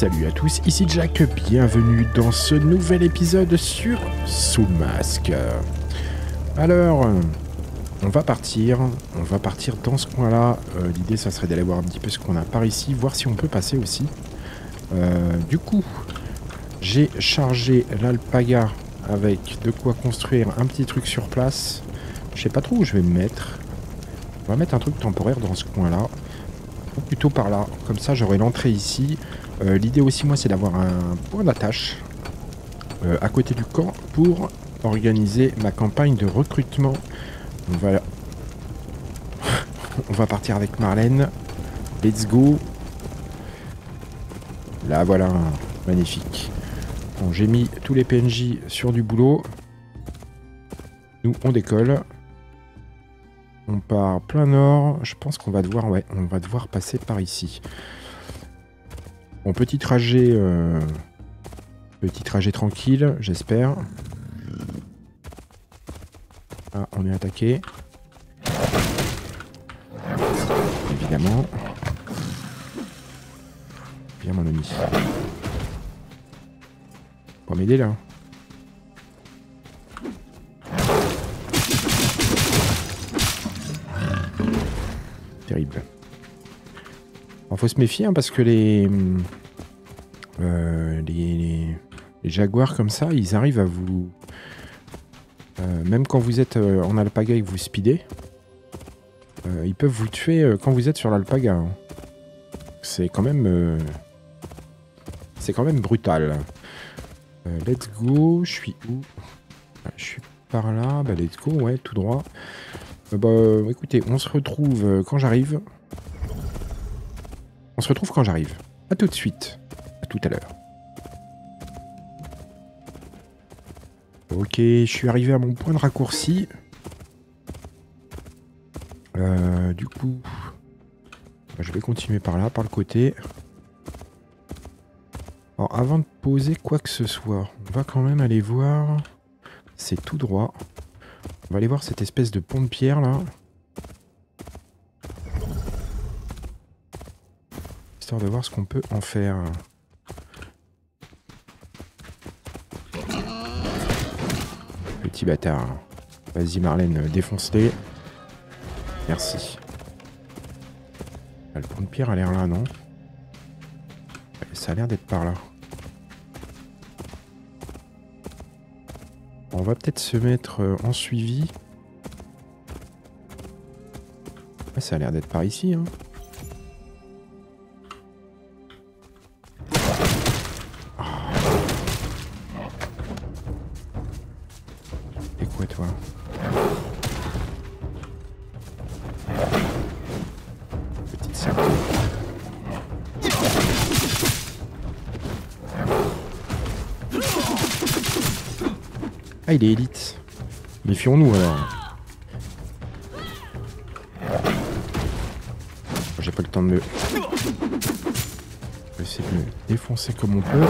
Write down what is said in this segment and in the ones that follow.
Salut à tous, ici Jack, bienvenue dans ce nouvel épisode sur Sous Masque. Alors, on va partir, on va partir dans ce coin-là. Euh, L'idée, ça serait d'aller voir un petit peu ce qu'on a par ici, voir si on peut passer aussi. Euh, du coup, j'ai chargé l'alpaga avec de quoi construire un petit truc sur place. Je sais pas trop où je vais me mettre. On va mettre un truc temporaire dans ce coin-là. Ou plutôt par là. Comme ça, j'aurai l'entrée ici. Euh, L'idée aussi, moi, c'est d'avoir un point d'attache euh, à côté du camp pour organiser ma campagne de recrutement. On va, partir avec Marlène. Let's go. Là, voilà. Magnifique. Bon, j'ai mis tous les PNJ sur du boulot. Nous, on décolle. On part plein nord. Je pense qu'on va devoir, on va devoir passer par ici. Bon, petit trajet, euh, petit trajet tranquille, j'espère. Ah, on est attaqué. Évidemment. Bien mon ami. Pour m'aider là. Terrible. Il faut se méfier hein, parce que les, euh, les, jaguars comme ça, ils arrivent à vous... euh, même quand vous êtes euh, en alpaga et que vous speedez, ils peuvent vous tuer quand vous êtes sur l'alpaga. hein. C'est quand même... c'est quand même brutal. Let's go, je suis où? Ah, Je suis par là, bah let's go, ouais, tout droit. Bah écoutez, on se retrouve quand j'arrive. On se retrouve quand j'arrive. A tout de suite. À tout à l'heure. Ok, je suis arrivé à mon point de raccourci. Euh, du coup, bah, je vais continuer par là, par le côté. Alors, avant de poser quoi que ce soit, on va quand même aller voir. C'est tout droit. On va aller voir cette espèce de pont de pierre là. De voir ce qu'on peut en faire. Petit bâtard. Vas-y Marlène, défonce-les. Merci. Ah, Le pont de pierre a l'air là, non? Ça a l'air d'être par là. On va peut-être se mettre euh, en suivi. Ah, ça a l'air d'être par ici. Hein. Ah, il est élite. Méfions-nous alors. J'ai pas le temps de me. Vais essayer de me défoncer comme on peut.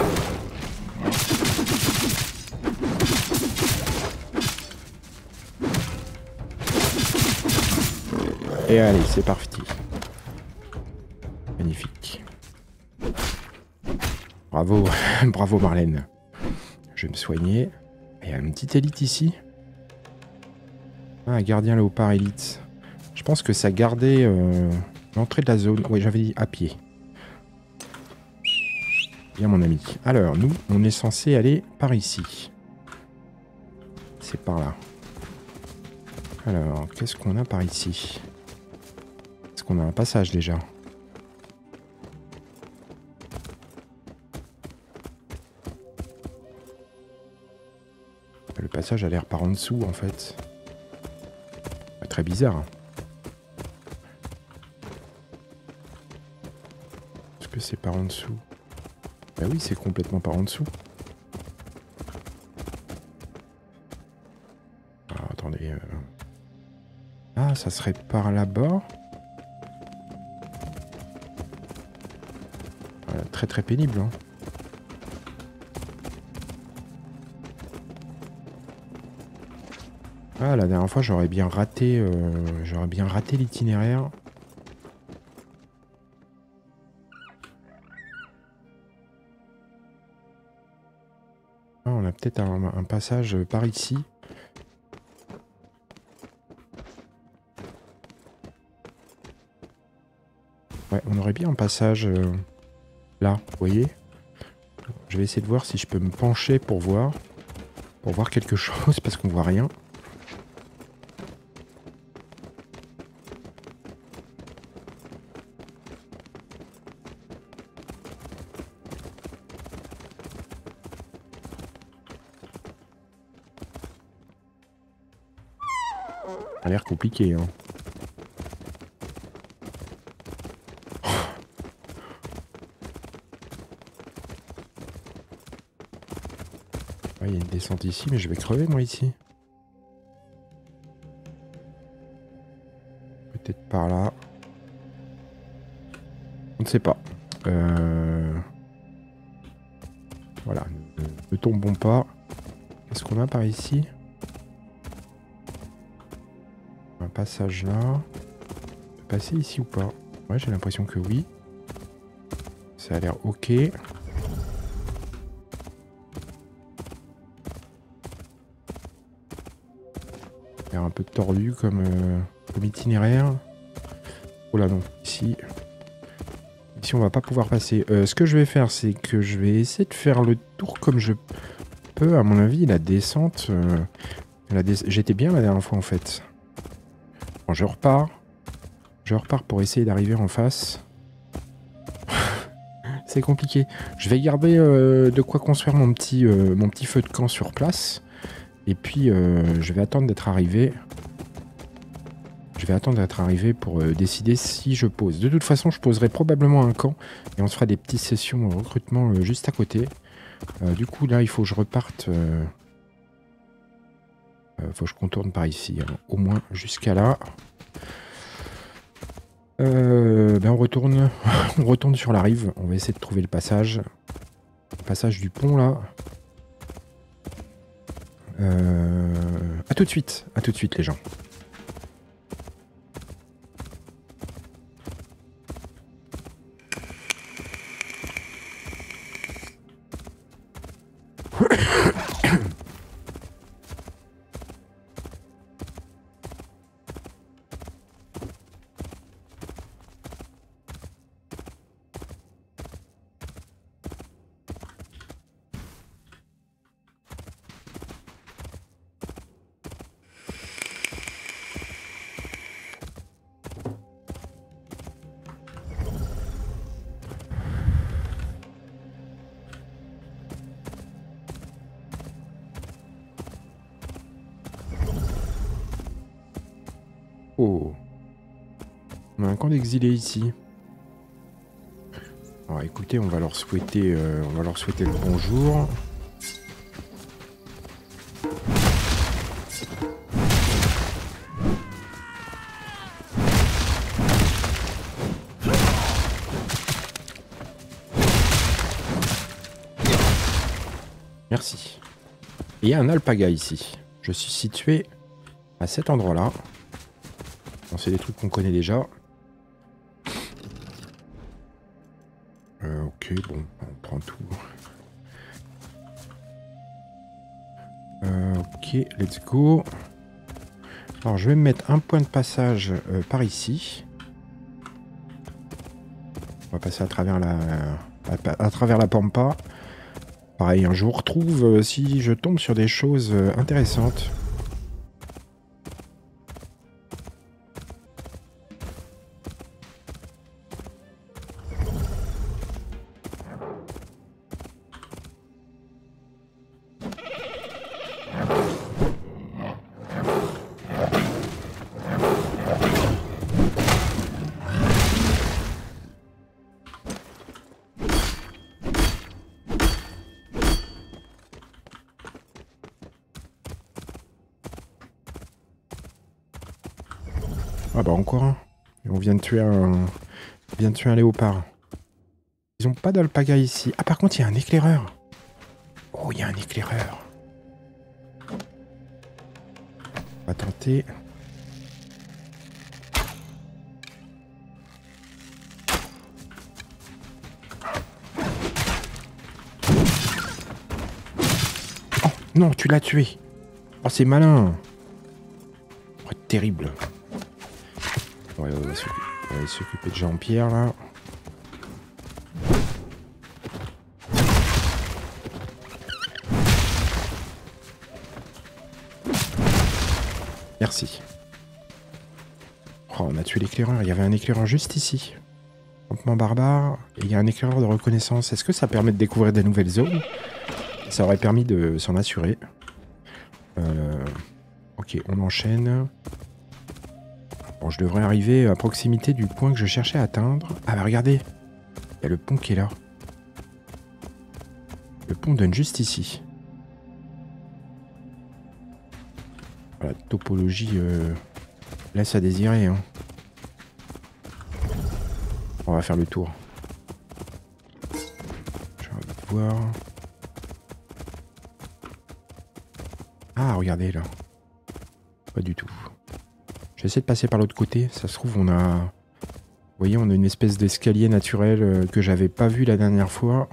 Et allez, c'est parti. Magnifique. Bravo, bravo Marlène. Je vais me soigner. Il une petite élite ici. Ah, gardien léopard élite. Je pense que ça gardait euh, l'entrée de la zone. Oui, j'avais dit à pied. Bien, mon ami. Alors, nous, on est censé aller par ici. C'est par là. Alors, qu'est-ce qu'on a par ici? Est-ce qu'on a un passage déjà? Passage a l'air par en dessous en fait. Très bizarre. hein. Est-ce que c'est par en dessous? Bah oui, c'est complètement par en dessous. Ah, attendez. euh. Ah, ça serait par là-bas. Voilà, très très pénible. Hein. Ah, la dernière fois, j'aurais bien raté, euh, raté l'itinéraire. Ah, on a peut-être un, passage par ici. Ouais, on aurait bien un passage euh, là, vous voyez Je vais essayer de voir si je peux me pencher pour voir. Pour voir quelque chose, parce qu'on voit rien. A l'air compliqué. Hein. Il y a une descente ici, mais je vais crever moi ici. Peut-être par là. On ne sait pas. Euh, voilà, ne tombons pas. Qu'est-ce qu'on a par ici? Passage là. passer ici ou pas? Ouais, j'ai l'impression que oui. Ça a l'air ok. l'air un peu tordu comme, euh, itinéraire. Oh là non, ici. Ici on va pas pouvoir passer. Euh, ce que je vais faire, c'est que je vais essayer de faire le tour comme je peux. À mon avis, la descente... Euh, j'étais bien la dernière fois en fait je repars. Je repars pour essayer d'arriver en face. C'est compliqué. Je vais garder euh, de quoi construire mon petit, euh, mon petit feu de camp sur place. Et puis, euh, je vais attendre d'être arrivé. Je vais attendre d'être arrivé pour décider si je pose. De toute façon, je poserai probablement un camp. Et on se fera des petites sessions recrutement juste à côté. du coup, là, il faut que je reparte... Euh, faut que je contourne par ici, hein. au moins jusqu'à là. Euh, ben on retourne, on retourne sur la rive. On va essayer de trouver le passage, passage du pont là. Euh, à tout de suite, à tout de suite les gens. Souhaiter, euh, on va leur souhaiter le bonjour. Merci. il y a un alpaga ici. Je suis situé à cet endroit-là c'est des trucs qu'on connaît déjà. Euh, ok, let's go. Alors, je vais me mettre un point de passage euh, par ici. On va passer à travers la, à, travers la pampa. Pareil, un jour, retrouve si je tombe sur des choses intéressantes. Un, vient de tuer un léopard. Ils ont pas d'alpaga ici. Ah par contre il y a un éclaireur. Oh il y a un éclaireur. On va tenter. Non, tu l'as tué. Oh, c'est malin. Oh, terrible. On va s'occuper de Jean-Pierre, là. Merci. Oh, on a tué l'éclaireur. Il y avait un éclaireur juste ici. Campement barbare. Il y a un éclaireur de reconnaissance. Est-ce que ça permet de découvrir des nouvelles zones? Ça aurait permis de s'en assurer. Euh, ok, on enchaîne. Bon, je devrais arriver à proximité du point que je cherchais à atteindre. Ah bah regardez, il y a le pont qui est là. Le pont donne juste ici. Voilà, topologie euh, laisse à désirer. hein. On va faire le tour. J'ai envie de voir. Ah, regardez là. Pas du tout. J'essaie de passer par l'autre côté. Ça se trouve, on a. Vous voyez, on a une espèce d'escalier naturel euh, que j'avais pas vu la dernière fois.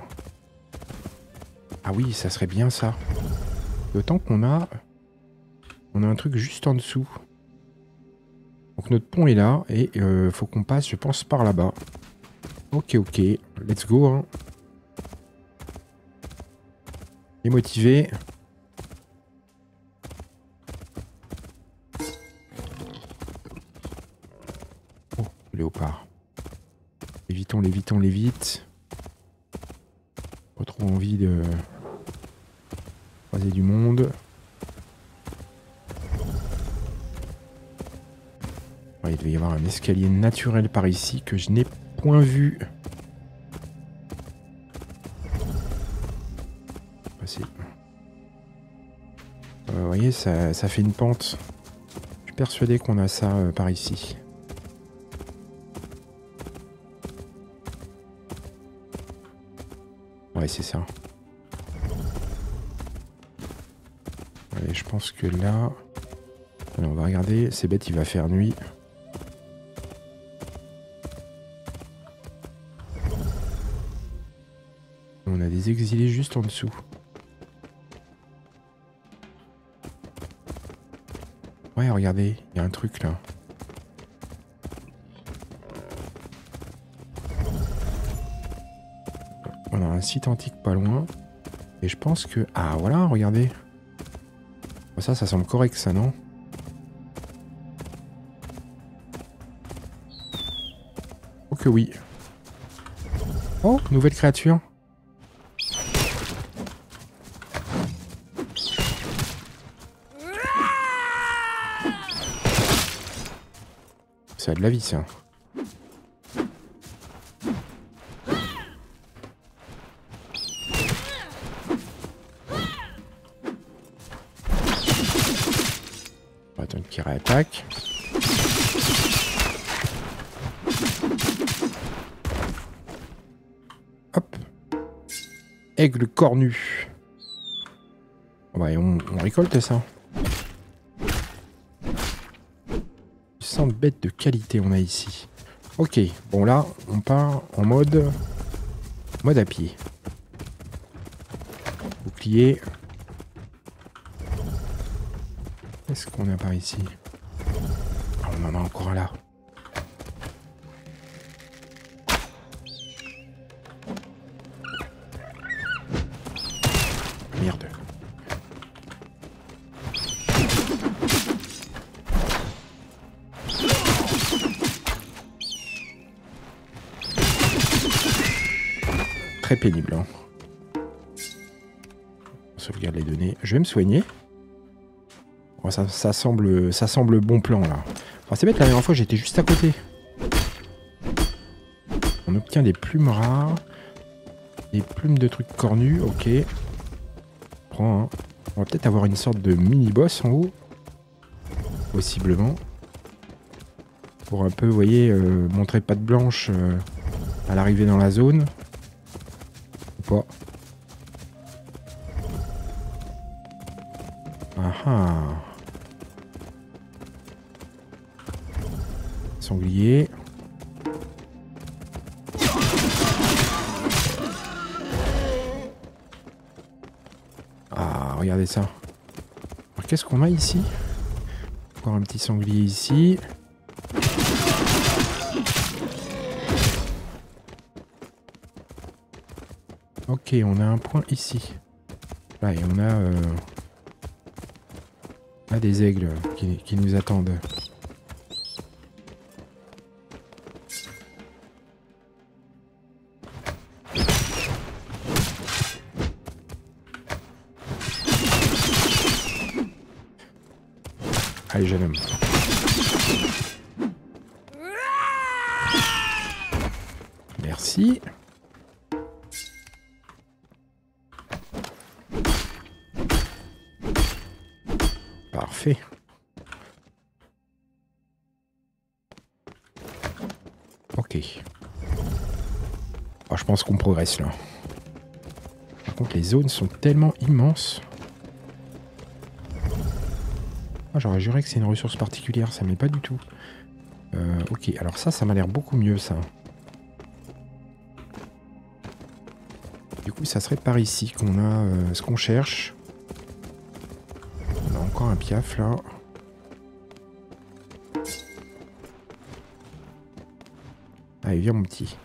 Ah oui, ça serait bien ça. D'autant qu'on a. On a un truc juste en dessous. Donc notre pont est là et euh, faut qu'on passe, je pense, par là-bas. Ok, ok. Let's go. Hein. Et motivé. Évitons, l'évitons, l'évite. Pas trop envie de croiser du monde. Il devait y avoir un escalier naturel par ici que je n'ai point vu. Euh, vous voyez, ça, ça fait une pente. Je suis persuadé qu'on a ça euh, par ici. C'est ça. Allez, je pense que là... On va regarder. C'est bête, il va faire nuit. On a des exilés juste en dessous. Ouais, regardez, il y a un truc là. On a un site antique pas loin. Et je pense que... Ah voilà, regardez. Bon, Ça, ça semble correct ça, non? Oh que oui. Oh, nouvelle créature. Ça a de la vie, ça. Hop. Aigle cornu. Bah, on, on récolte ça. 100 bêtes de qualité on a ici. Ok, bon là, on part en mode... Mode à pied. Bouclier. Qu'est-ce qu'on a par ici? Merde. Très pénible. Hein. On sauvegarde les données. Je vais me soigner. Oh, ça semble, ça semble bon plan là. C'est bête, la dernière fois j'étais juste à côté. On obtient des plumes rares. Des plumes de trucs cornus, ok. Hein. On va peut-être avoir une sorte de mini-boss en haut. Possiblement. Pour un peu, vous voyez, euh, montrer patte blanche euh, à l'arrivée dans la zone. Ici Encore un petit sanglier ici. Ok, on a un point ici. Là, et on a, euh, a des aigles qui, qui nous attendent. Qu'on progresse là. Par contre, les zones sont tellement immenses. J'aurais juré que c'est une ressource particulière, ça m'est pas du tout. Euh, ok, alors ça, ça m'a l'air beaucoup mieux ça. Du coup, ça serait par ici qu'on a euh, ce qu'on cherche. On a encore un piaf là. Allez, viens mon petit.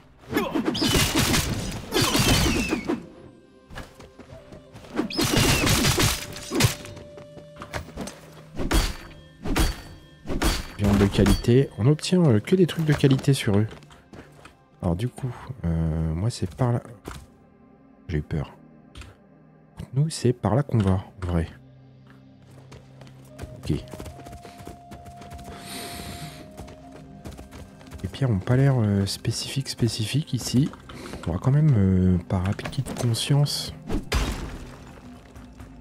On obtient euh, que des trucs de qualité sur eux. Alors du coup, euh, moi c'est par là... J'ai eu peur. Nous, c'est par là qu'on va, en vrai. Ok. Les pierres n'ont pas l'air euh, spécifiques, spécifiques ici. On va quand même, par appliquer de conscience...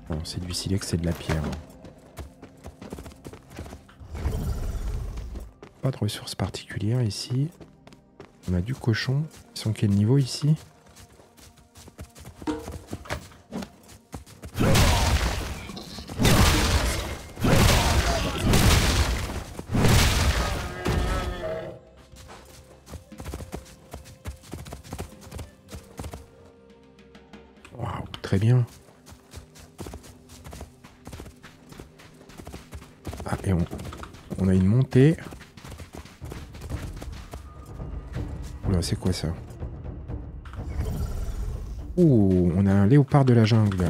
Non, c'est du silex, c'est de la pierre. Pas de ressources particulières ici. On a du cochon. Ils sont quel niveau ici? Léopard de la jungle.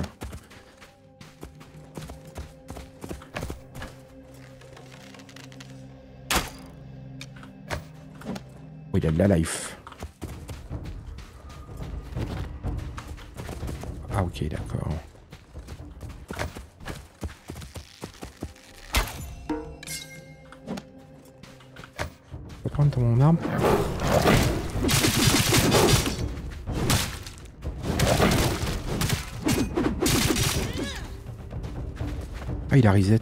Oh, il a de la life. Ah ok, d'accord. Je vais prendre ton arme. Ah, il a reset.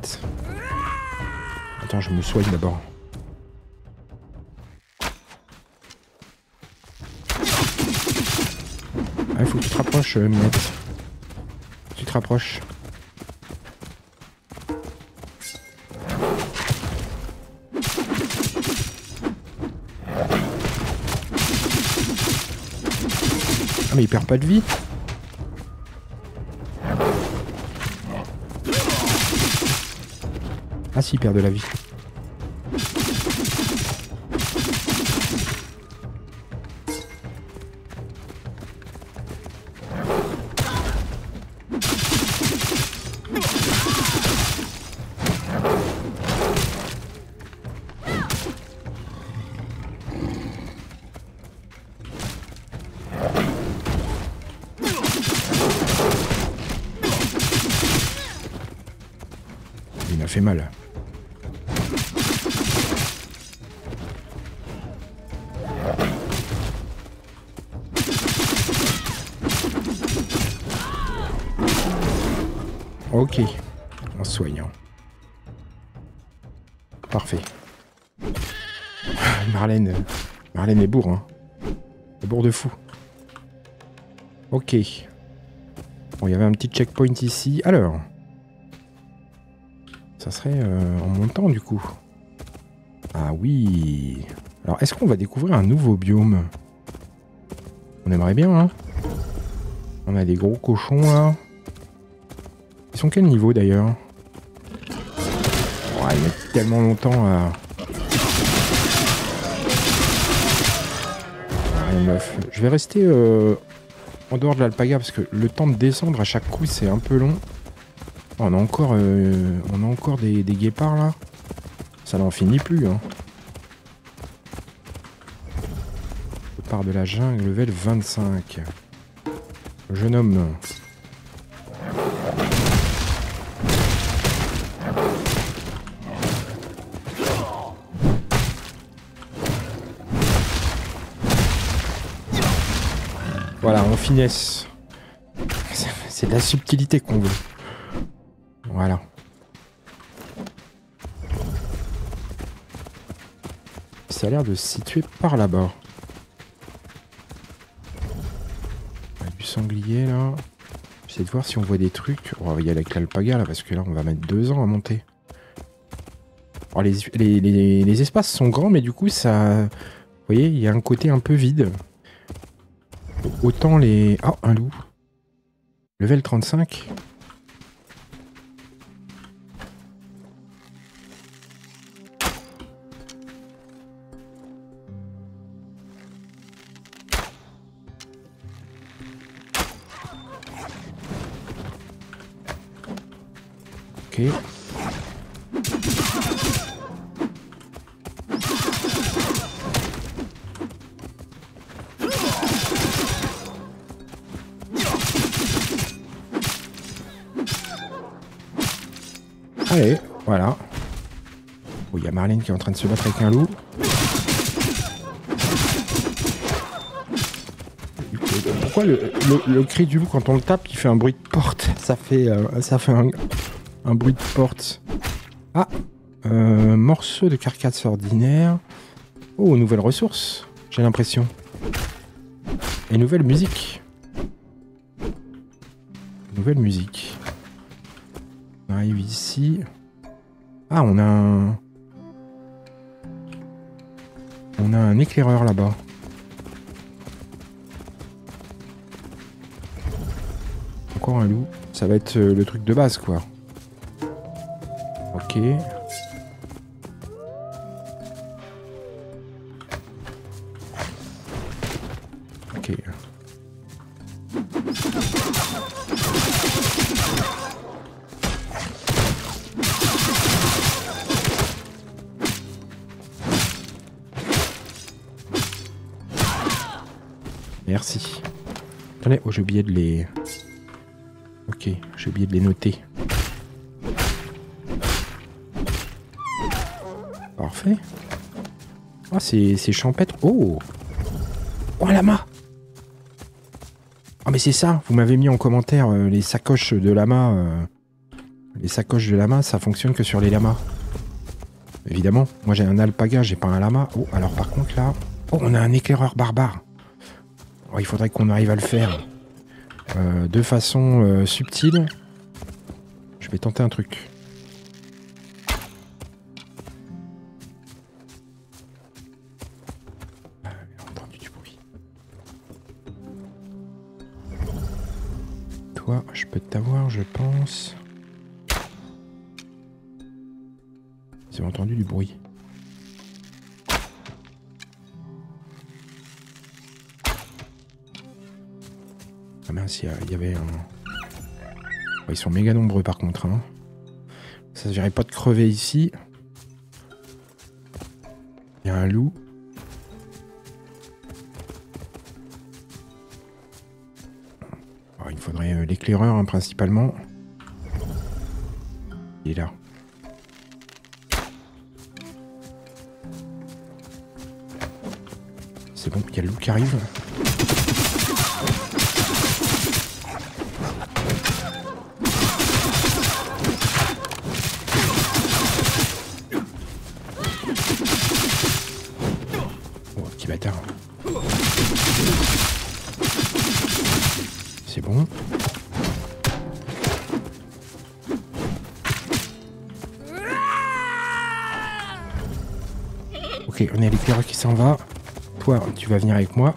Attends, je me soigne d'abord. Ah, il faut que tu te rapproches, euh, Minette. Tu te rapproches. Ah, mais il perd pas de vie. Ah si, il perd de la vie. Bon, il y avait un petit checkpoint ici. Alors. Ça serait euh, en montant du coup. Ah oui. Alors, est-ce qu'on va découvrir un nouveau biome? On aimerait bien, hein On a des gros cochons là. Ils sont quel niveau d'ailleurs? Ouais, ils mettent tellement longtemps à... Meuf. Je vais rester euh, en dehors de l'alpaga parce que le temps de descendre à chaque coup c'est un peu long. Oh, on a encore, euh, on a encore des, des guépards là. Ça n'en finit plus. Hein. Je pars de la jungle, level 25. Jeune homme. C'est de la subtilité qu'on veut. Voilà. Ça a l'air de se situer par là-bas. Du sanglier là. J'essaie de voir si on voit des trucs. On va y aller avec l'alpaga là parce que là on va mettre deux ans à monter. Les, les, les espaces sont grands mais du coup ça... Vous voyez, il y a un côté un peu vide. Autant les... Oh, un loup. Level 35. Ok. Allez, voilà. Oh, il y a Marlène qui est en train de se battre avec un loup. Pourquoi le, cri du loup, quand on le tape, il fait un bruit de porte? Ça fait, euh, un bruit de porte. Ah euh, Morceau de carcasse ordinaire. Oh, nouvelle ressource, j'ai l'impression. Et nouvelle musique. Nouvelle musique. On arrive ici. Ah, on a un... On a un éclaireur là-bas. Encore un loup. Ça va être euh, le truc de base, quoi. Ok. Ok. J'ai oublié de les... Ok, j'ai oublié de les noter. Parfait. Ah, c'est c'est champêtre. Oh Oh, lama Ah, mais c'est ça Vous m'avez mis en commentaire euh, les sacoches de lama. euh, les sacoches de lama, ça fonctionne que sur les lamas. Évidemment, moi j'ai un alpaga, j'ai pas un lama. Oh, alors par contre là... Oh, on a un éclaireur barbare. Oh, il faudrait qu'on arrive à le faire. Euh, de façon euh, subtile. Je vais tenter un truc. Bruit. Toi, je peux t'avoir, je pense. J'ai entendu du bruit. Ah mince, il y avait un... Ils sont méga nombreux par contre. Hein. Ça se pas de crever ici. Il y a un loup. Oh, il faudrait euh, l'éclaireur hein, principalement. Il est là. C'est bon, il y a le loup qui arrive. tu vas venir avec moi.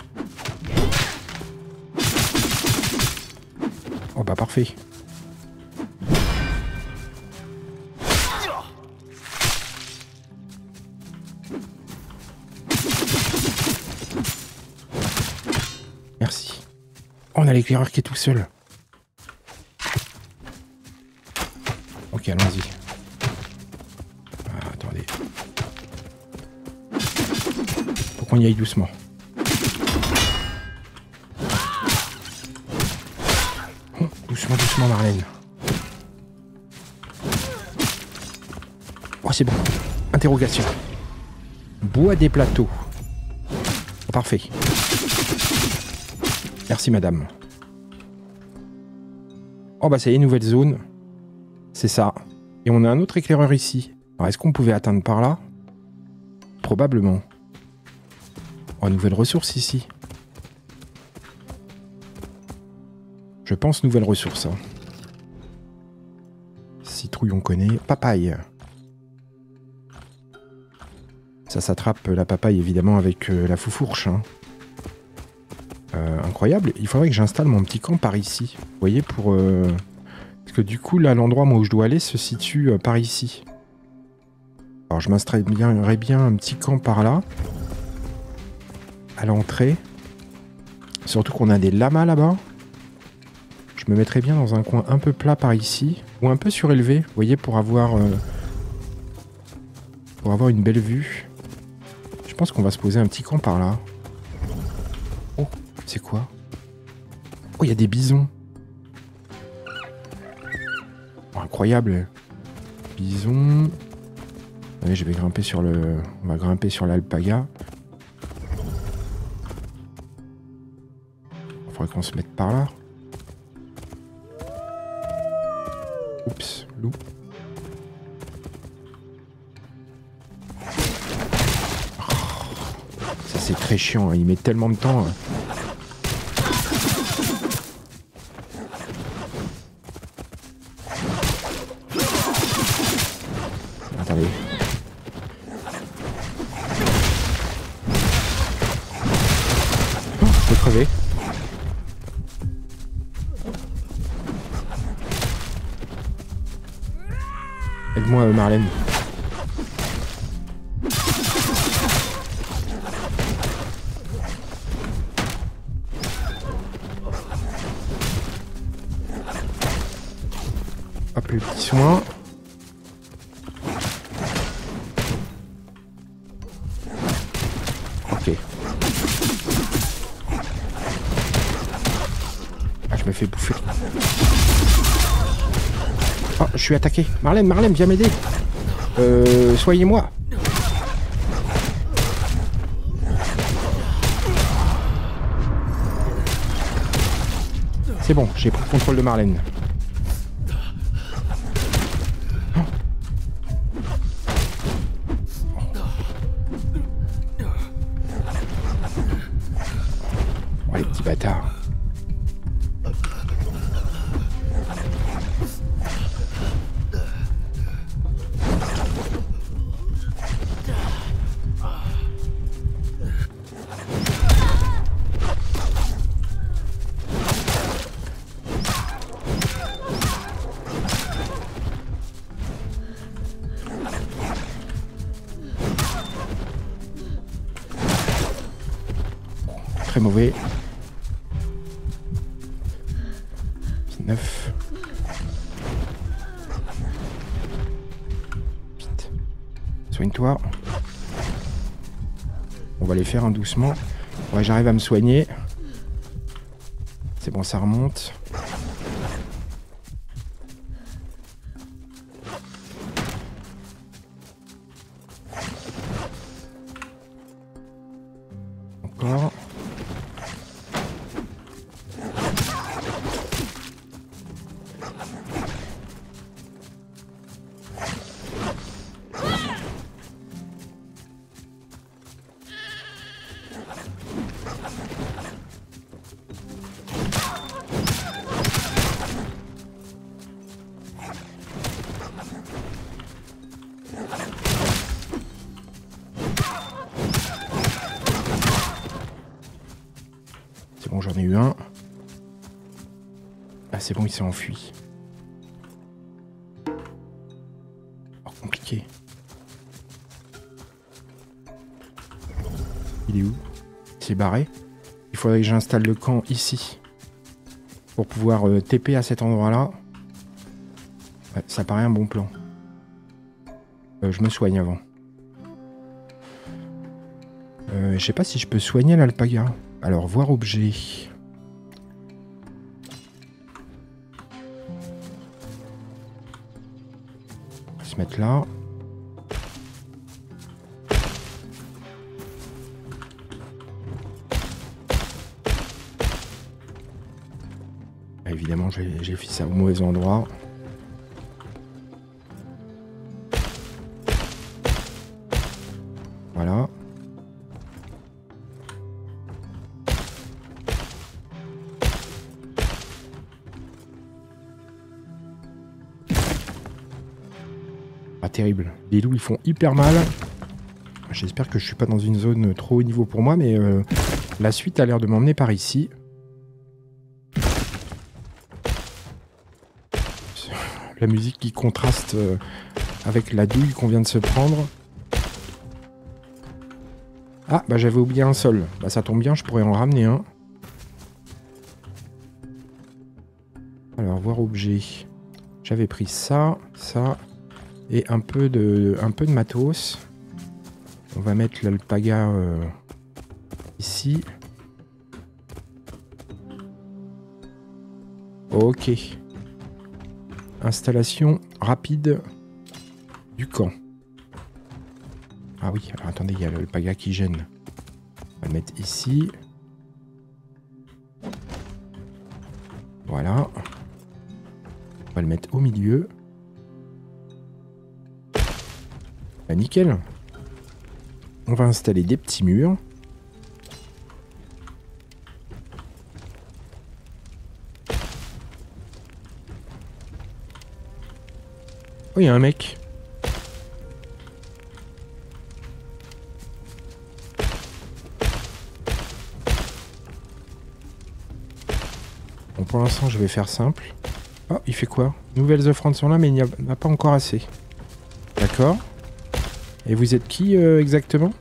Oh bah parfait. Merci. On a l'éclaireur qui est tout seul. Ok, allons-y. Ah, attendez. Faut qu'on y aille doucement. Doucement, doucement. Oh, c'est bon. Interrogation. Bois des plateaux. Parfait. Merci, madame. Oh, bah, ça y est, nouvelle zone. C'est ça. Et on a un autre éclaireur ici. Alors, est-ce qu'on pouvait atteindre par là? Probablement. Oh, nouvelle ressource ici. Je pense nouvelle ressource. Hein. Citrouille, on connaît. Papaye. Ça s'attrape la papaye évidemment avec euh, la foufourche. Hein. Euh, incroyable. Il faudrait que j'installe mon petit camp par ici. Voyez, pour... Euh, parce que du coup, là, l'endroit où je dois aller se situe par ici. Alors, je m'installerai bien, bien un petit camp par là. À l'entrée. Surtout qu'on a des lamas là-bas. Je me mettrais bien dans un coin un peu plat par ici. Ou un peu surélevé, vous voyez, pour avoir... pour avoir une belle vue. Je pense qu'on va se poser un petit camp par là. Oh, c'est quoi? Oh, il y a des bisons. Oh, incroyable. Bisons. Allez, je vais grimper sur le... On va grimper sur l'alpaga. Il faudrait qu'on se mette par là. Oups, loup. c'est très chiant, hein. il met tellement de temps. Aide-moi Marlène. Je suis attaqué. Marlène, Marlène, viens m'aider. Euh, soyez-moi. C'est bon, j'ai pris le contrôle de Marlène. Soigne-toi. On va les faire un doucement. Ouais, j'arrive à me soigner. C'est bon, ça remonte. Enfui. Compliqué. Il est où? Il barré. Il faudrait que j'installe le camp ici. pour pouvoir euh, TP à cet endroit-là. ça paraît un bon plan. Euh, je me soigne avant. Euh, je sais pas si je peux soigner l'alpaga. Alors, voir objet. Là. Évidemment, j'ai fait ça au mauvais endroit. Les loups, ils font hyper mal. J'espère que je suis pas dans une zone trop haut niveau pour moi, mais euh, la suite a l'air de m'emmener par ici. la musique qui contraste euh, avec la douille qu'on vient de se prendre. Ah, bah j'avais oublié un sol. Bah ça tombe bien, je pourrais en ramener un. Alors, voir objet. J'avais pris ça, ça, et un peu de, un peu de matos. On va mettre l'alpaga euh, ici. Ok. Installation rapide du camp. Ah oui, alors attendez, il y a le paga qui gêne. On va le mettre ici. Voilà. On va le mettre au milieu. Bah, nickel. On va installer des petits murs. Oh, il y a un mec. Bon, pour l'instant, je vais faire simple. Oh, il fait quoi? Nouvelles offrandes sont là, mais il n'y en a, pas encore assez. D'accord. Et vous êtes qui euh, exactement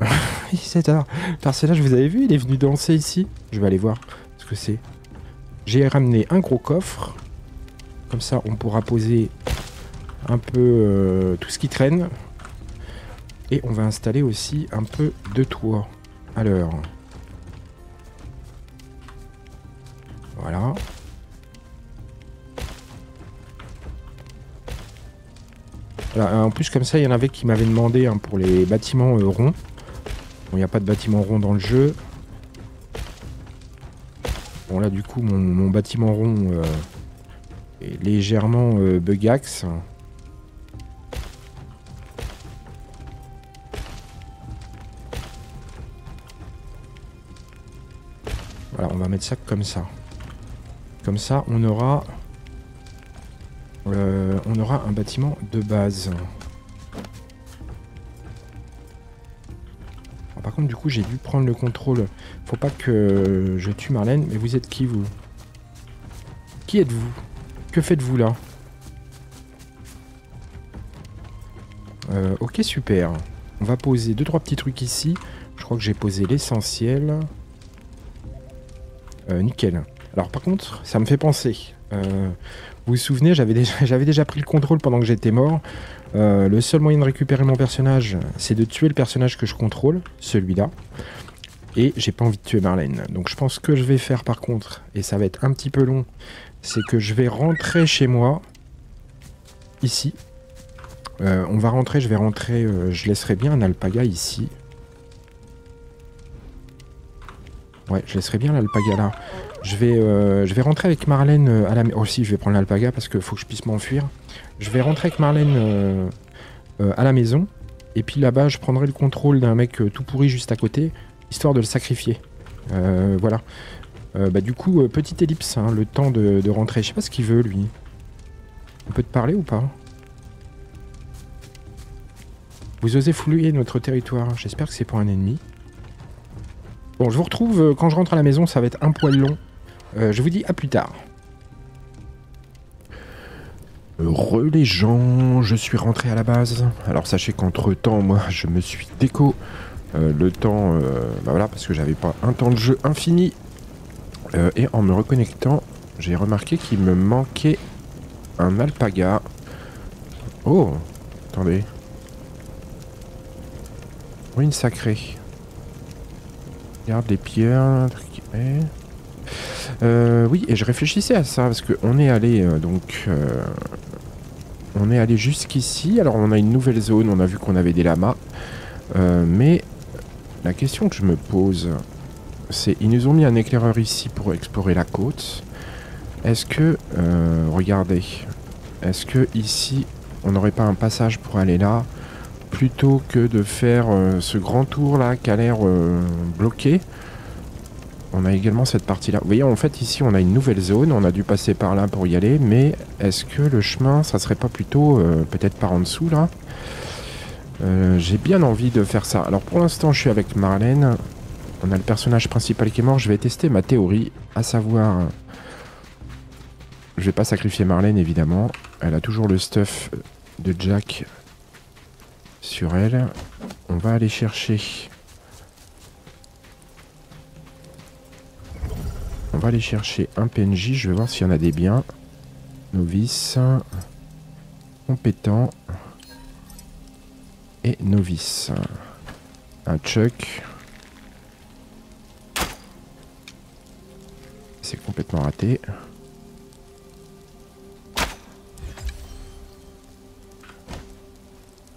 C'est un personnage, vous avez vu, il est venu danser ici. Je vais aller voir ce que c'est. J'ai ramené un gros coffre. Comme ça, on pourra poser un peu euh, tout ce qui traîne. Et on va installer aussi un peu de toit. Alors. Voilà. En plus, comme ça, il y en avait qui m'avaient demandé hein, pour les bâtiments euh, ronds. Bon, il n'y a pas de bâtiment rond dans le jeu. Bon, là, du coup, mon, bâtiment rond... Euh, légèrement euh, bugax. Voilà, on va mettre ça comme ça. Comme ça, on aura... Euh, on aura un bâtiment de base. par contre, du coup, j'ai dû prendre le contrôle. Faut pas que je tue Marlène. Mais vous êtes qui, vous? Qui êtes-vous? Que faites-vous là? Euh, Ok, super. On va poser deux trois petits trucs ici. Je crois que j'ai posé l'essentiel. Euh, nickel. Alors par contre, ça me fait penser. Euh, vous vous souvenez, j'avais déjà, pris le contrôle pendant que j'étais mort. le seul moyen de récupérer mon personnage, c'est de tuer le personnage que je contrôle, celui-là. Et j'ai pas envie de tuer Marlène. Donc je pense que je vais faire par contre, et ça va être un petit peu long, c'est que je vais rentrer chez moi, ici. Euh, on va rentrer, je vais rentrer, euh, je laisserai bien un alpaga ici. Ouais, je laisserai bien l'alpaga là. Je vais, euh, je vais rentrer avec Marlène à la... Aussi, oh, je vais prendre l'alpaga parce qu'il faut que je puisse m'enfuir. Je vais rentrer avec Marlène à la maison. Et puis là-bas, je prendrai le contrôle d'un mec tout pourri juste à côté, histoire de le sacrifier. voilà. Euh, bah, du coup, euh, petite ellipse, hein, le temps de, rentrer. Je sais pas ce qu'il veut, lui. On peut te parler ou pas? Vous osez fouiller notre territoire. J'espère que c'est pour un ennemi. Bon, je vous retrouve euh, quand je rentre à la maison. Ça va être un poil long. Je vous dis à plus tard. Heureux les gens, je suis rentré à la base. Alors sachez qu'entre temps, moi, je me suis déco. le temps, bah voilà, parce que j'avais pas un temps de jeu infini. Euh, et en me reconnectant, j'ai remarqué qu'il me manquait un alpaga. Oh Attendez. Ruine sacrée. Regarde les pierres. Euh, oui, et je réfléchissais à ça, parce qu'on est allé, euh, donc... Euh, on est allé jusqu'ici. Alors, on a une nouvelle zone. On a vu qu'on avait des lamas. mais la question que je me pose, c'est... Ils nous ont mis un éclaireur ici pour explorer la côte. Est-ce que... regardez. Est-ce que ici, on n'aurait pas un passage pour aller là plutôt que de faire ce grand tour là qui a l'air bloqué? On a également cette partie-là. Vous voyez, en fait, ici, on a une nouvelle zone. On a dû passer par là pour y aller. Mais est-ce que le chemin, ça serait pas plutôt euh, peut-être par en dessous, là? Euh, J'ai bien envie de faire ça. Alors, pour l'instant, je suis avec Marlène. On a le personnage principal qui est mort. Je vais tester ma théorie, à savoir... Je vais pas sacrifier Marlène, évidemment. Elle a toujours le stuff de Jack sur elle. On va aller chercher va aller chercher un PNJ. Je vais voir s'il y en a des biens. Novice. Compétent. Et novice. Un Chuck. C'est complètement raté.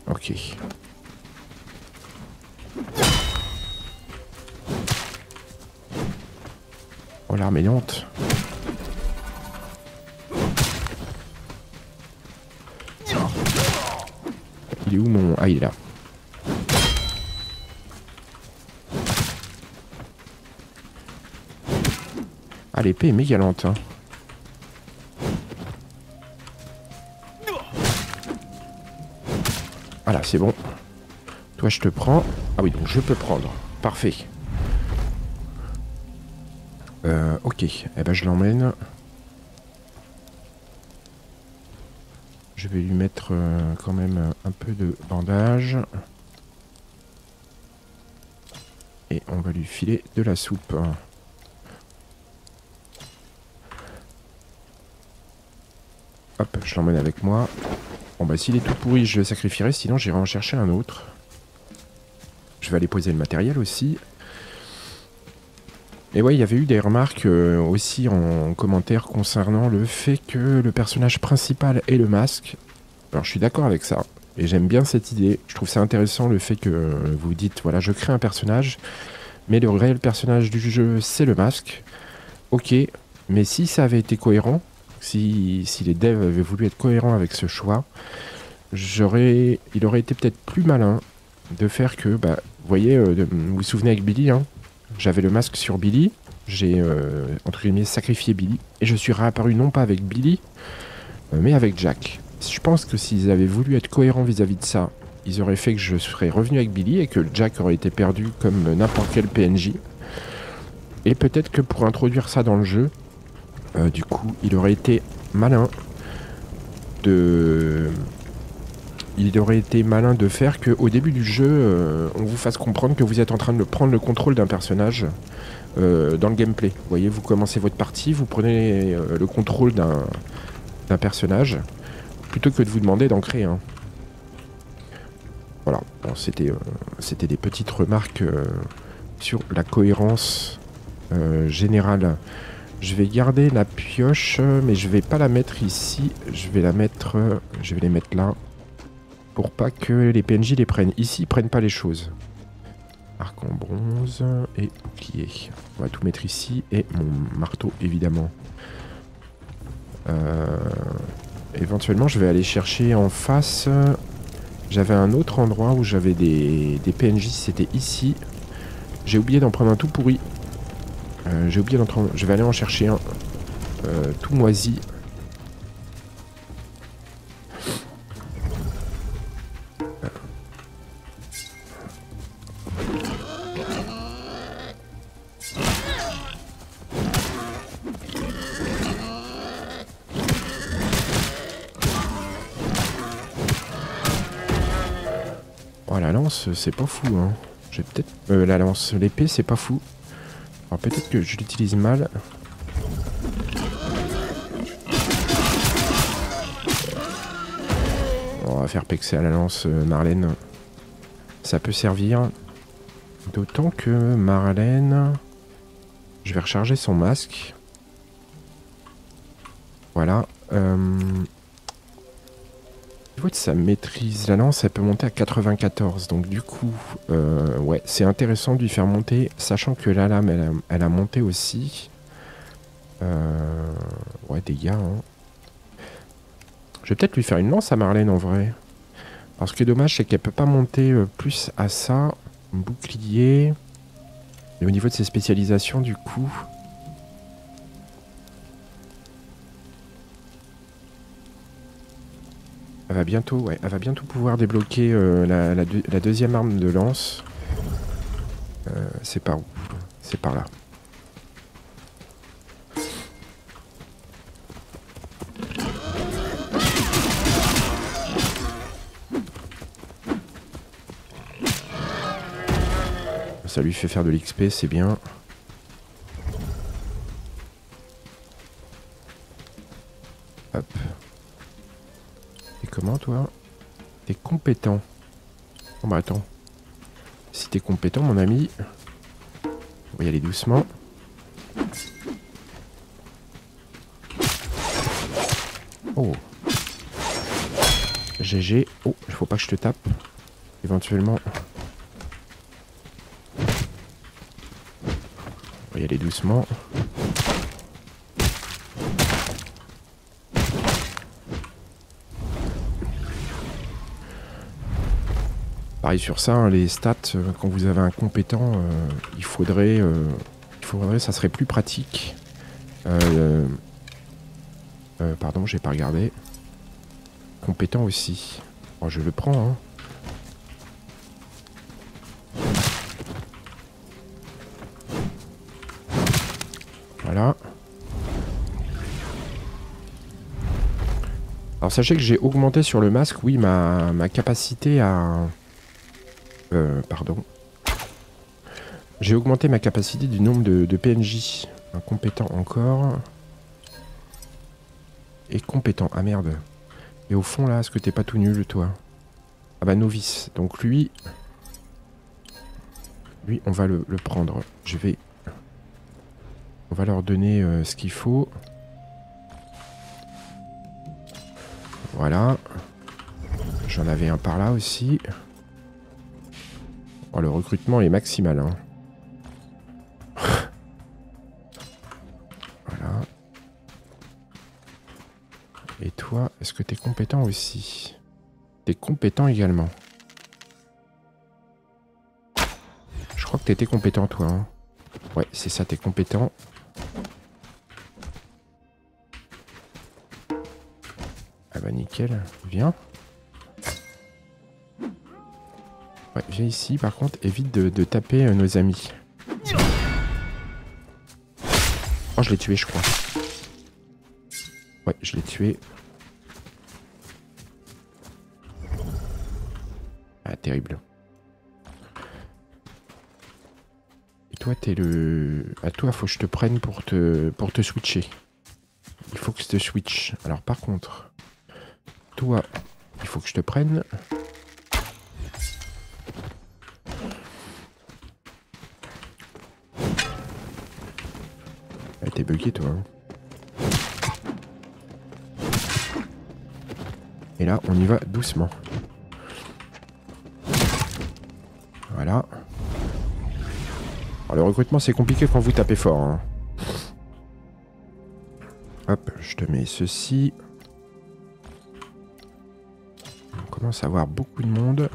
Ok. Il est où mon... Ah, il est là. Ah, l'épée est méga lente. Hein. Voilà, c'est bon. Toi, je te prends. Ah oui, donc je peux prendre. Parfait. Ok, eh ben je l'emmène. Je vais lui mettre euh, quand même un peu de bandage. Et on va lui filer de la soupe. Hop, je l'emmène avec moi. Bon bah s'il est tout pourri, je le sacrifierai, sinon j'irai en chercher un autre. Je vais aller poser le matériel aussi. Et ouais, il y avait eu des remarques euh, aussi en commentaire concernant le fait que le personnage principal est le masque. Alors je suis d'accord avec ça. Et j'aime bien cette idée. Je trouve ça intéressant le fait que vous dites, voilà, je crée un personnage, mais le réel personnage du jeu, c'est le masque. Ok, mais si ça avait été cohérent, si, les devs avaient voulu être cohérents avec ce choix, j'aurais, il aurait été peut-être plus malin de faire que, bah, vous voyez, euh, vous vous souvenez avec Billy, hein, j'avais le masque sur Billy. J'ai, euh, entre guillemets, sacrifié Billy. Et je suis réapparu non pas avec Billy, euh, mais avec Jack. Je pense que s'ils avaient voulu être cohérents vis-à-vis de ça, ils auraient fait que je serais revenu avec Billy et que Jack aurait été perdu comme n'importe quel PNJ. Et peut-être que pour introduire ça dans le jeu, euh, du coup, il aurait été malin de il aurait été malin de faire qu'au début du jeu, euh, on vous fasse comprendre que vous êtes en train de prendre le contrôle d'un personnage euh, dans le gameplay. Vous voyez, vous commencez votre partie, vous prenez euh, le contrôle d'un personnage, plutôt que de vous demander d'en créer un. Voilà, c'était des petites remarques sur la cohérence générale. Je vais garder la pioche, mais je vais pas la mettre ici. Je vais la mettre, je vais les mettre là pour pas que les PNJ les prennent. Ici, ils prennent pas les choses. Arc en bronze et bouclier. On va tout mettre ici et mon marteau, évidemment. Euh, éventuellement, je vais aller chercher en face. J'avais un autre endroit où j'avais des, PNJ, c'était ici. J'ai oublié d'en prendre un tout pourri. Euh, j'ai oublié d'en prendre... Je vais aller en chercher un euh, tout moisi. Oh, la lance, c'est pas fou, hein. J'ai peut-être... Euh, la lance, l'épée, c'est pas fou. Alors peut-être que je l'utilise mal. On va faire pexer à la lance euh, Marlène. Ça peut servir. D'autant que Marlène... Je vais recharger son masque. Voilà. Euh, niveau de sa maîtrise, la lance, elle peut monter à 94. Donc du coup, euh, ouais, c'est intéressant de lui faire monter, sachant que la lame, elle a, monté aussi. Euh, ouais, dégâts. Hein. Je vais peut-être lui faire une lance à Marlène en vrai. Alors ce qui est dommage, c'est qu'elle peut pas monter euh, plus à ça. bouclier. Et au niveau de ses spécialisations, du coup... Elle va bientôt, ouais, elle va bientôt pouvoir débloquer euh, la, deuxième arme de lance. Euh, c'est par où? C'est par là. Ça lui fait faire de l'XP, c'est bien. Hop. T'es comment toi T'es compétent. Bon bah attends. Si t'es compétent mon ami, on va y aller doucement. Oh. GG. Oh, il faut pas que je te tape. Éventuellement. va y aller doucement. Pareil sur ça, hein, les stats, euh, quand vous avez un compétent, euh, il faudrait, euh, il faudrait, ça serait plus pratique. pardon, j'ai pas regardé. Compétent aussi. Oh, je le prends. Hein. Alors sachez que j'ai augmenté sur le masque, oui, ma, capacité à... Euh, pardon. J'ai augmenté ma capacité du nombre de, PNJ. Un compétent encore. Et compétent. Ah merde. Et au fond là, est-ce que t'es pas tout nul toi? Ah bah novice. Donc lui... Lui, on va le, prendre. Je vais... On va leur donner euh, ce qu'il faut. Voilà. J'en avais un par là aussi. Oh, le recrutement est maximal. Hein. voilà. Et toi, est-ce que tu es compétent aussi? Tu es compétent également. Je crois que tu étais compétent, toi. Hein. Ouais, c'est ça, tu es compétent. bah nickel, viens. Ouais, viens ici par contre, évite de, taper euh, nos amis. Oh, je l'ai tué, je crois. Ouais, je l'ai tué. Ah, terrible. Et toi, t'es le... À toi, faut que je te prenne pour te, pour te switcher. Il faut que je te switch. Alors, par contre... Toi, il faut que je te prenne. Bugué toi. Hein. Et là, on y va doucement. Voilà. Alors, le recrutement, c'est compliqué quand vous tapez fort. Hein. Hop, je te mets ceci. commence à avoir beaucoup de monde.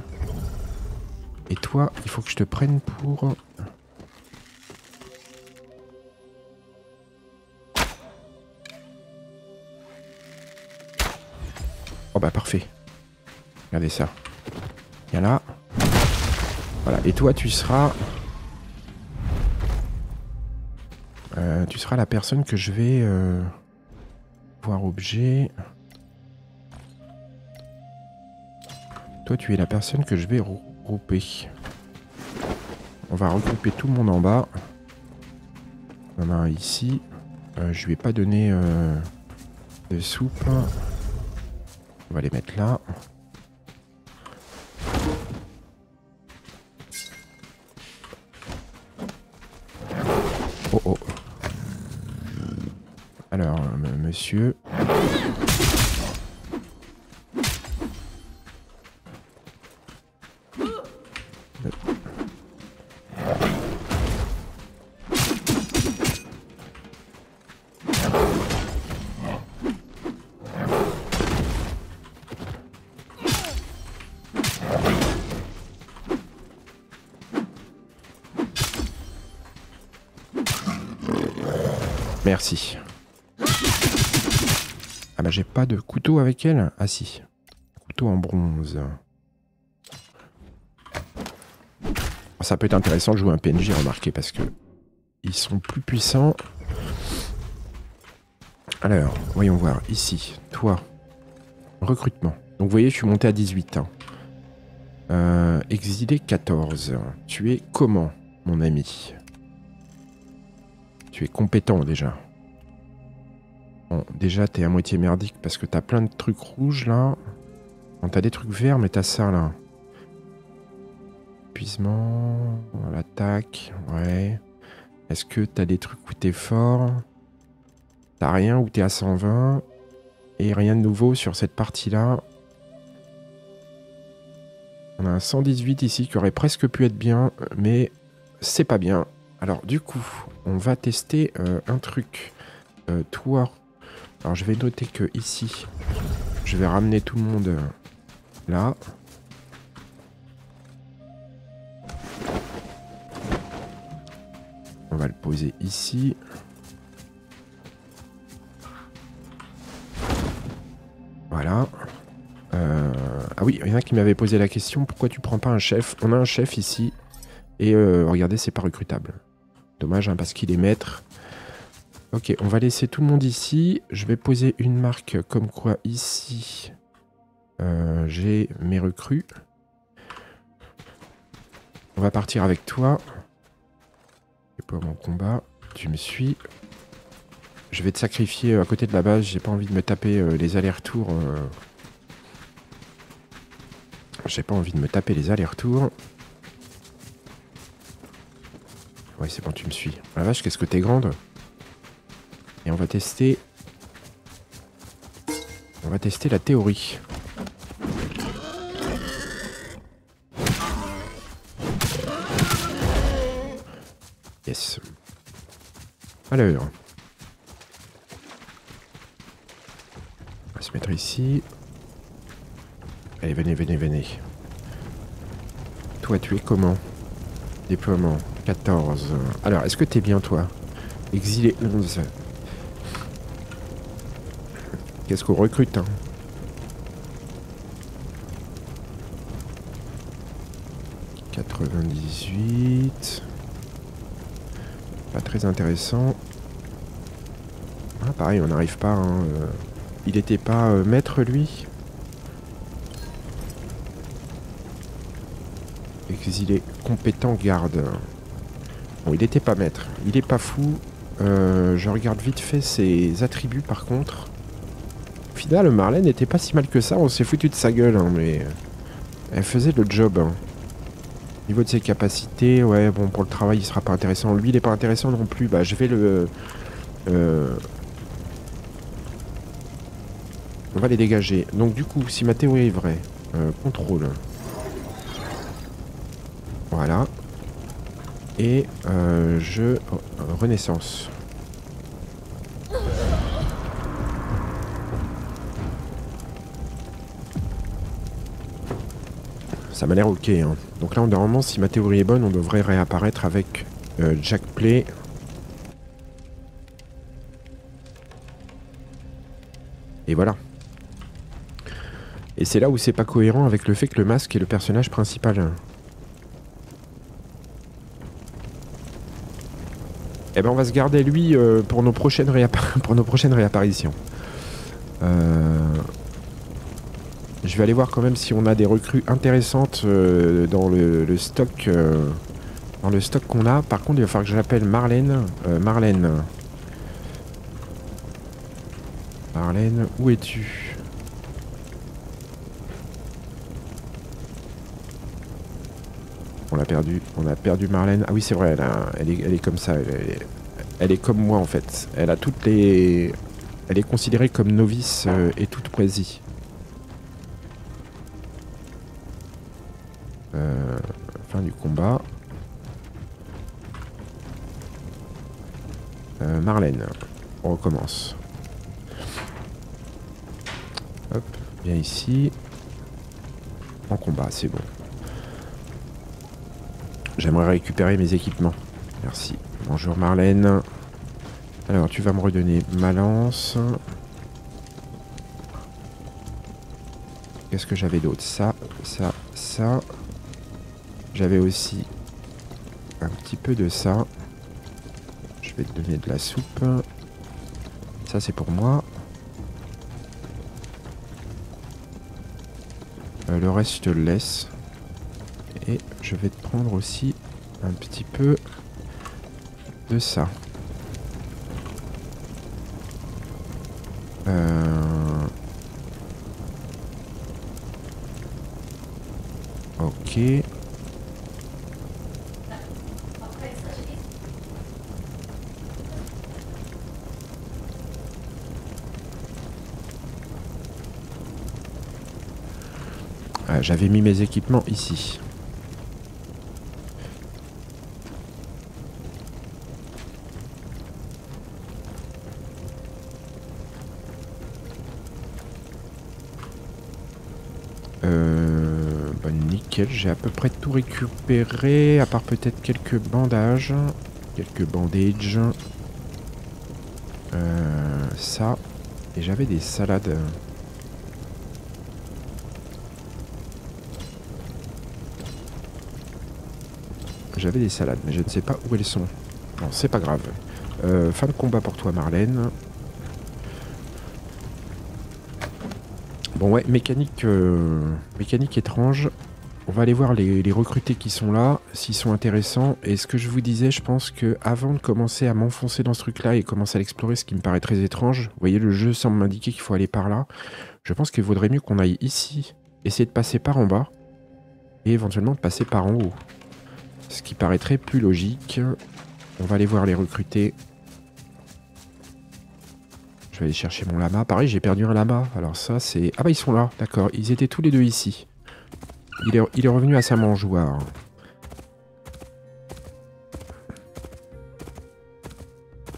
Et toi, il faut que je te prenne pour... Regardez ça. Viens là. Voilà. Et toi, tu seras... Euh, tu seras la personne que je vais... Euh, voir objet... Toi, tu es la personne que je vais regrouper. On va regrouper tout le monde en bas. On en a un ici. Euh, je vais pas donner euh, de soupe. On va les mettre là. Alors, monsieur... avec elle Ah si. Couteau en bronze. Ça peut être intéressant de jouer un PNJ, remarqué, parce que ils sont plus puissants. Alors, voyons voir. Ici, toi. Recrutement. Donc vous voyez, je suis monté à 18 ans. Euh, exilé 14. Tu es comment, mon ami? Tu es compétent déjà. Bon, déjà, t'es à moitié merdique parce que t'as plein de trucs rouges là. t'as des trucs verts, mais t'as ça là. Épuisement, l'attaque, ouais. Est-ce que t'as des trucs où t'es fort? T'as rien où t'es à 120 et rien de nouveau sur cette partie-là? On a un 118 ici qui aurait presque pu être bien, mais c'est pas bien. Alors du coup, on va tester euh, un truc. Euh, toi, alors je vais noter que ici, je vais ramener tout le monde euh, là. On va le poser ici. Voilà. Ah oui, il y en a qui m'avaient posé la question, pourquoi tu prends pas un chef? On a un chef ici, et regardez, c'est pas recrutable. Dommage, hein, parce qu'il est maître. Ok, on va laisser tout le monde ici. Je vais poser une marque comme quoi ici, euh, j'ai mes recrues. On va partir avec toi. Pour mon combat, tu me suis. Je vais te sacrifier à côté de la base. J'ai pas envie de me taper euh, les allers-retours. Euh. J'ai pas envie de me taper les allers-retours. Ouais, c'est bon, tu me suis. la vache, qu'est-ce que t'es grande. Et on va tester... On va tester la théorie. Yes. Alors. On va se mettre ici. Allez, venez, venez, venez. Toi, tu es comment? Déploiement. 14. Alors, est-ce que t'es bien, toi? Exilé 11. Qu'est-ce qu'on recrute hein 98. Pas très intéressant. Ah, pareil, on n'arrive pas. Hein, euh. Il était pas euh, maître, lui? Exilé compétent garde. Bon, il était pas maître. Il est pas fou. Euh, je regarde vite fait ses attributs par contre. Final, Marlène n'était pas si mal que ça. On s'est foutu de sa gueule, hein, mais elle faisait le job. Hein. Au niveau de ses capacités, ouais, bon, pour le travail, il sera pas intéressant. Lui, il est pas intéressant non plus. Bah, je vais le... Euh, on va les dégager. Donc du coup, si ma théorie est vraie, euh, contrôle. Voilà et euh, je... Renaissance. Ça m'a l'air ok. Hein. Donc là, normalement, si ma théorie est bonne, on devrait réapparaître avec euh, Jack Play. Et voilà. Et c'est là où c'est pas cohérent avec le fait que le masque est le personnage principal. Eh ben on va se garder lui euh, pour, nos prochaines pour nos prochaines réapparitions. Euh, je vais aller voir quand même si on a des recrues intéressantes euh, dans le, stock dans le stock qu'on a. Par contre, il va falloir que j'appelle Marlène. Marlène. Marlène, où es-tu? On l'a perdu. On a perdu Marlène. Ah oui, c'est vrai, elle, est, elle, est, comme ça. Elle est, comme moi, en fait. Elle a toutes les... Elle est considérée comme novice euh, et toute poésie. Euh, fin du combat. Euh, Marlène, on recommence. Hop, viens ici. En combat, c'est bon. J'aimerais récupérer mes équipements. Merci. Bonjour Marlène. Alors, tu vas me redonner ma lance. Qu'est-ce que j'avais d'autre? Ça, ça, ça. J'avais aussi un petit peu de ça. Je vais te donner de la soupe. Ça, c'est pour moi. Euh, le reste, je te le laisse. Et je vais te prendre aussi un petit peu de ça. Euh... Ok. J'avais mis mes équipements ici. Euh, bah, nickel, j'ai à peu près tout récupéré, à part peut-être quelques bandages, quelques bandages. Euh, ça, et j'avais des salades. J'avais des salades, mais je ne sais pas où elles sont. Bon, c'est pas grave. Euh, fin de combat pour toi, Marlène. Bon, ouais, mécanique, euh, mécanique étrange. On va aller voir les, les recrutés qui sont là, s'ils sont intéressants. Et ce que je vous disais, je pense que avant de commencer à m'enfoncer dans ce truc-là et commencer à l'explorer, ce qui me paraît très étrange, vous voyez, le jeu semble m'indiquer qu'il faut aller par là. Je pense qu'il vaudrait mieux qu'on aille ici, essayer de passer par en bas, et éventuellement de passer par en haut. Ce qui paraîtrait plus logique. On va aller voir les recrutés. Je vais aller chercher mon lama. Pareil, j'ai perdu un lama. Alors ça, c'est... Ah bah ils sont là, d'accord. Ils étaient tous les deux ici. Il est, il est revenu à sa mangeoire.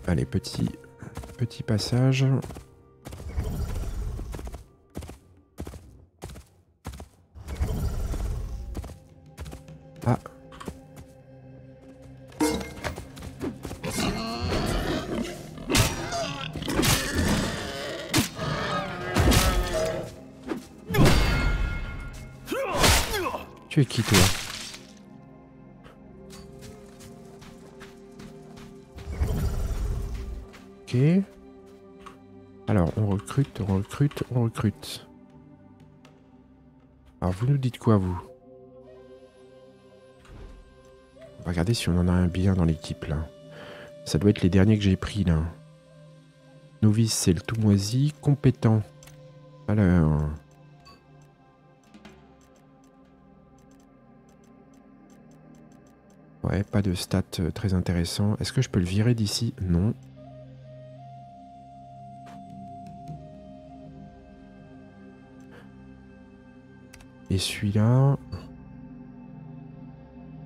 Allez, petit, petit passage. Tu es qui toi Ok. Alors, on recrute, on recrute, on recrute. Alors, vous nous dites quoi, vous On va regarder si on en a un bien dans l'équipe, là. Ça doit être les derniers que j'ai pris, là. Novice, c'est le tout moisi. Compétent. Alors... Ouais, pas de stats euh, très intéressant. Est-ce que je peux le virer d'ici? Non. Et celui-là...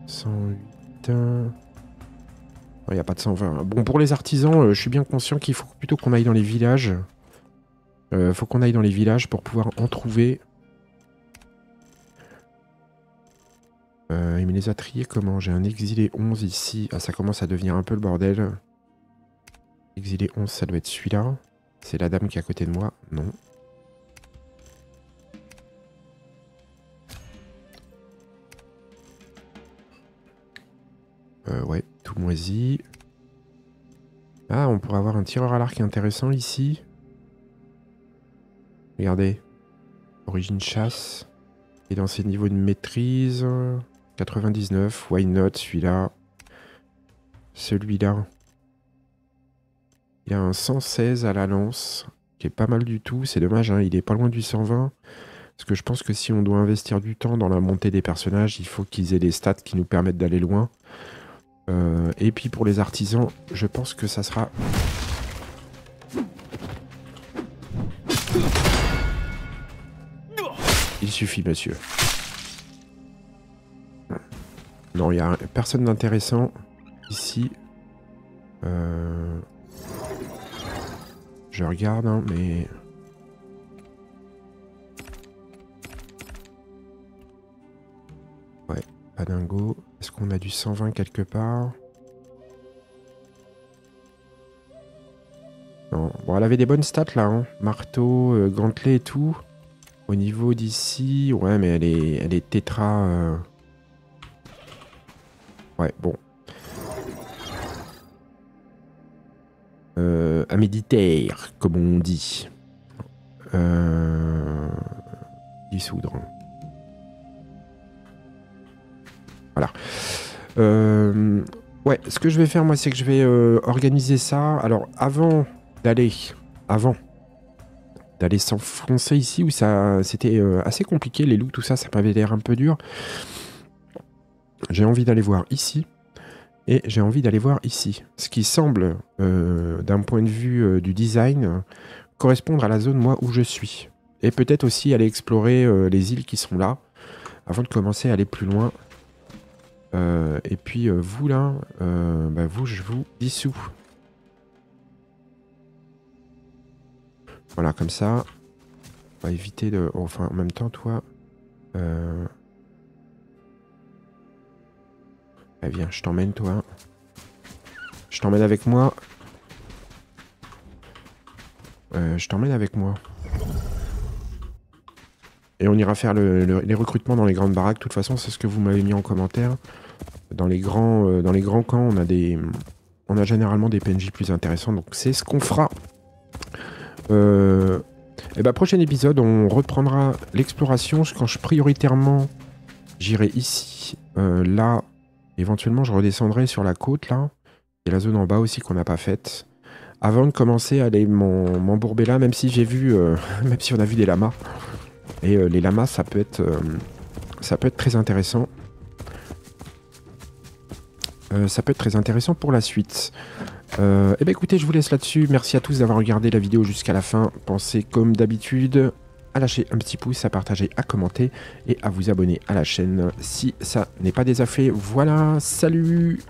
108... Il n'y a pas de 120. Bon, pour les artisans, euh, je suis bien conscient qu'il faut plutôt qu'on aille dans les villages. Euh, faut qu'on aille dans les villages pour pouvoir en trouver. Euh, il me les a triés comment J'ai un exilé 11 ici. Ah, ça commence à devenir un peu le bordel. Exilé 11, ça doit être celui-là. C'est la dame qui est à côté de moi. Non. Euh, ouais, tout moisi. Ah, on pourrait avoir un tireur à l'arc intéressant ici. Regardez. Origine chasse. Et dans ses niveaux de maîtrise... 99, why not celui-là? Celui-là. Il y a un 116 à la lance, qui est pas mal du tout. C'est dommage, hein, il est pas loin du 120. Parce que je pense que si on doit investir du temps dans la montée des personnages, il faut qu'ils aient des stats qui nous permettent d'aller loin. Euh, et puis pour les artisans, je pense que ça sera... Il suffit, monsieur. Non, il n'y a personne d'intéressant ici. Euh, je regarde, hein, mais... Ouais, pas dingo. Est-ce qu'on a du 120 quelque part? Non. Bon, elle avait des bonnes stats là, hein. Marteau, euh, gantelet et tout. Au niveau d'ici, ouais, mais elle est, elle est tétra. Euh. Ouais, bon. Euh, comme on dit. Euh, dissoudre. Voilà. Euh, ouais, ce que je vais faire, moi, c'est que je vais organiser ça. Alors, avant d'aller, avant d'aller s'enfoncer ici, où ça, c'était assez compliqué, les loups, tout ça, ça m'avait l'air un peu dur. J'ai envie d'aller voir ici. Et j'ai envie d'aller voir ici. Ce qui semble, euh, d'un point de vue euh, du design, correspondre à la zone moi où je suis. Et peut-être aussi aller explorer euh, les îles qui sont là, avant de commencer à aller plus loin. et puis vous là, bah, vous je vous dissous. Voilà, comme ça. On va éviter de... Enfin, en même temps, toi... Eh viens, je t'emmène toi. Je t'emmène avec moi. Euh, je t'emmène avec moi. Et on ira faire les recrutements dans les grandes baraques. De toute façon, c'est ce que vous m'avez mis en commentaire. Dans les grands, euh, dans les grands camps, on a des, on a généralement des PNJ plus intéressants. Donc c'est ce qu'on fera. Euh, et bah prochain épisode, on reprendra l'exploration. Quand je prioritairement, j'irai ici, là, Éventuellement, je redescendrai sur la côte, là. Et la zone en bas aussi qu'on n'a pas faite. Avant de commencer à aller m'embourber là, même si j'ai vu... Euh, même si on a vu des lamas. Et euh, les lamas, ça peut être... Euh, ça peut être très intéressant. ça peut être très intéressant pour la suite. eh bien écoutez, je vous laisse là-dessus. Merci à tous d'avoir regardé la vidéo jusqu'à la fin. Pensez comme d'habitude à lâcher un petit pouce, à partager, à commenter et à vous abonner à la chaîne si ça n'est pas déjà fait. Voilà, salut